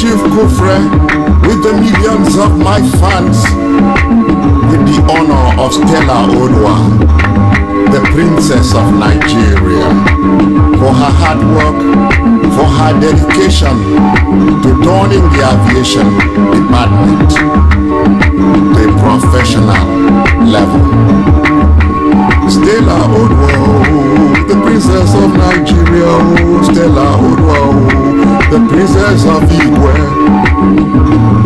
Chief Kooffreh with the millions of my fans with the honor of Stella Oduah, the princess of Nigeria, for her hard work, for her dedication to turning the aviation department to a professional level. Stella Oduah, oh, the princess of Nigeria, oh, Stella Oduah, oh, the princess of Igwe.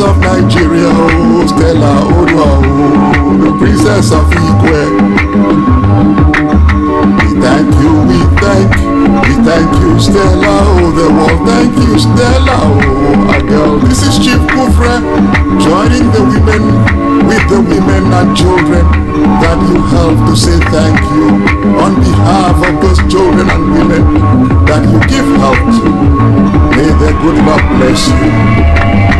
Of Nigeria, oh, Stella Oduah, oh, the princess of Igwe. We thank you, we thank, we thank you, Stella, oh, the world, thank you, Stella, oh, girl. This is Chief Kooffreh, joining the women with the women and children that you help to say thank you on behalf of those children and women that you give help to. May the good Lord bless you.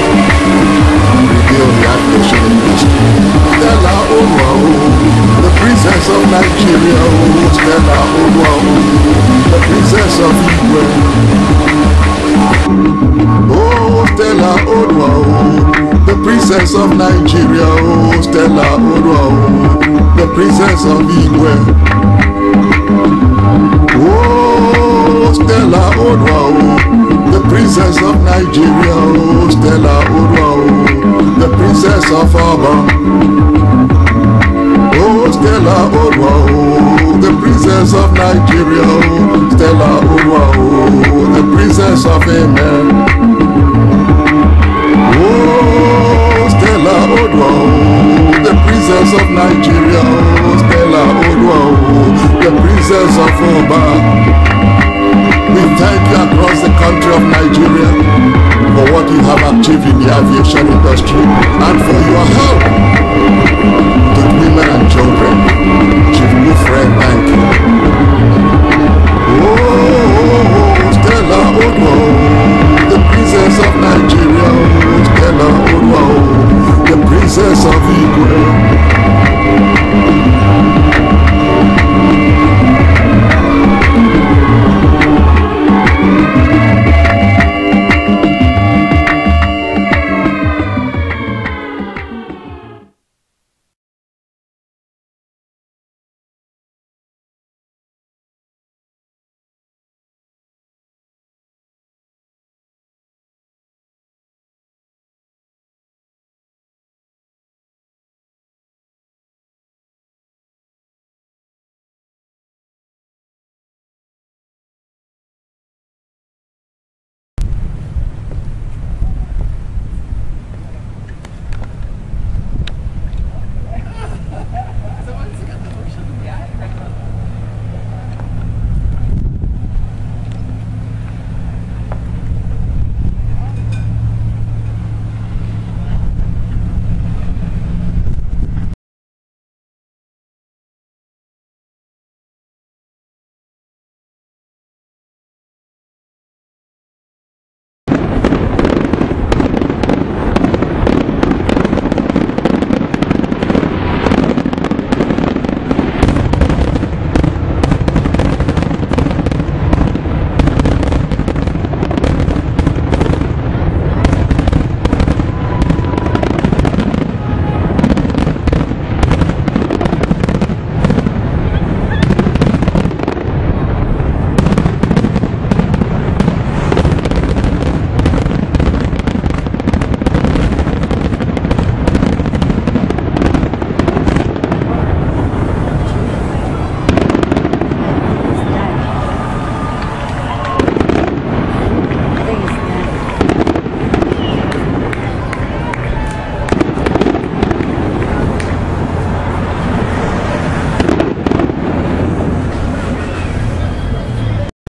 princess of Nigeria, oh, Stella, oh, oh, the princess of Nigeria, Stella Oduah, oh, the princess of Igwe. Oh, Stella oh, the princess of Nigeria, oh, Stella Oduah, oh, the princess of Igwe. Oh, Stella Oduah, oh, the princess of Nigeria, oh, Stella Oduah, oh, Oh, Stella Oduah, oh, the princess of Nigeria, oh, Stella Oduah, oh, the princess of Amen. Oh, Stella Oduah, oh, the princess of Nigeria, oh, Stella Oduah, oh, the princess of Oba. achieve in the aviation industry and for your help. With women and children, Chief Lufren and